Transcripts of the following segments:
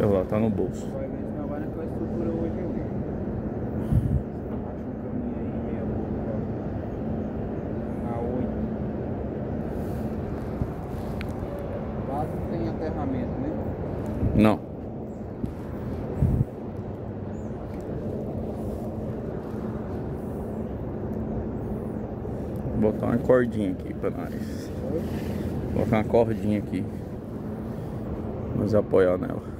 celular tá no bolso. Vai ver se trabalha com a estrutura hoje aí. Acho caminho aí meia boca. Na 8. Quase não tem aterramento, né? Não. Vou botar uma cordinha aqui pra nós. Vou colocar uma cordinha aqui. Vamos apoiar nela.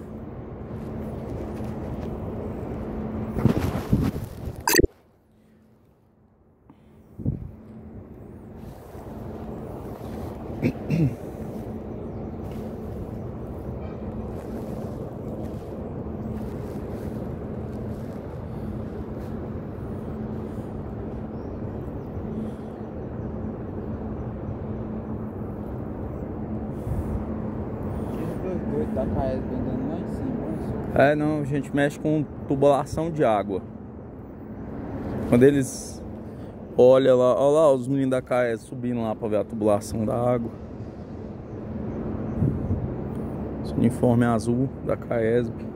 Aqueles dois doidos da KS vendendo lá em cima. É, não, a gente mexe com tubulação de água. Quando eles olham lá, olha lá os meninos da KS subindo lá pra ver a tubulação da água. Esse uniforme azul da KESB.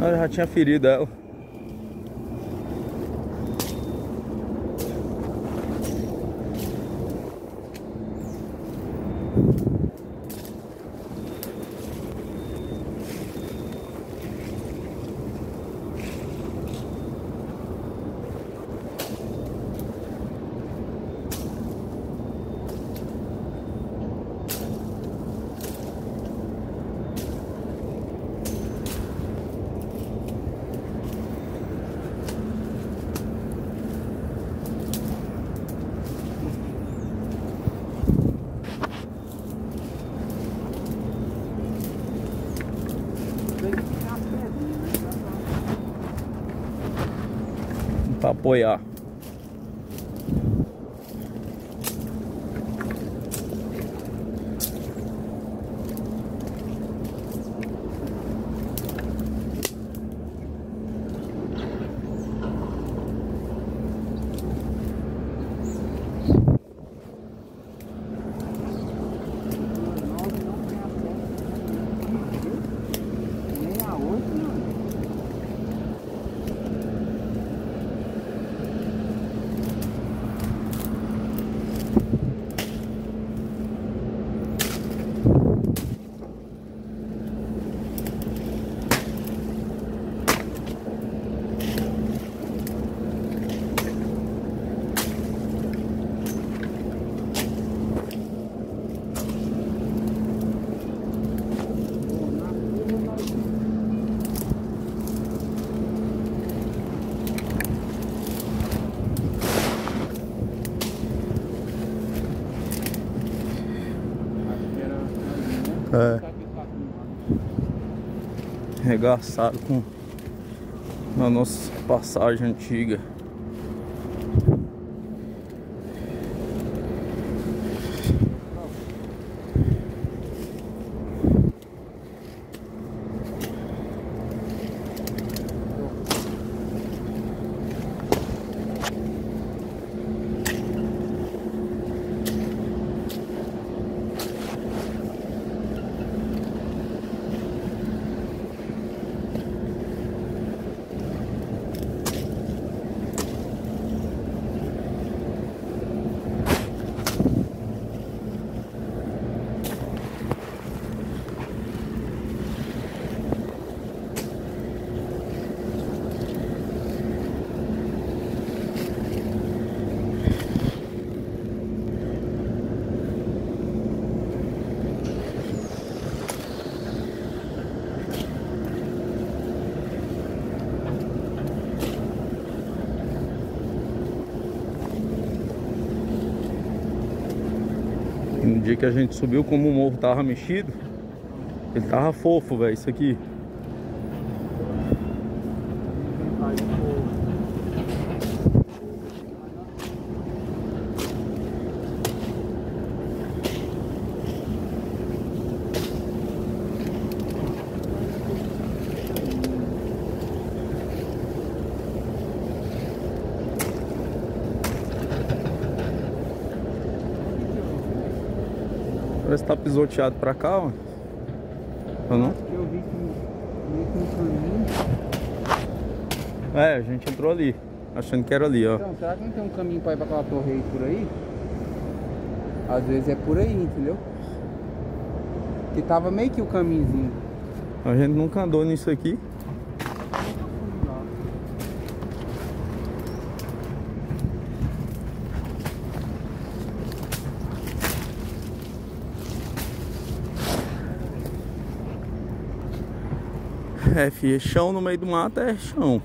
Eu já tinha ferido ela. Tem que ficar as pedrinhas, né? Pra apoiar. Nove não tem acesso nem a oito, não. Pô, na curva nós Acho que era ali, né? É. Regaçado com a nossa passagem antiga. Dia que a gente subiu, como o morro tava mexido, ele tava fofo, velho, isso aqui. Parece que tá pisoteado pra cá, ó. Ou não? Eu vi que. É, a gente entrou ali. Achando que era ali, ó. Então, será que não tem um caminho pra ir pra aquela torre aí por aí? Às vezes é por aí, entendeu? Que tava meio que o caminhozinho. A gente nunca andou nisso aqui. É, chão no meio do mato é chão.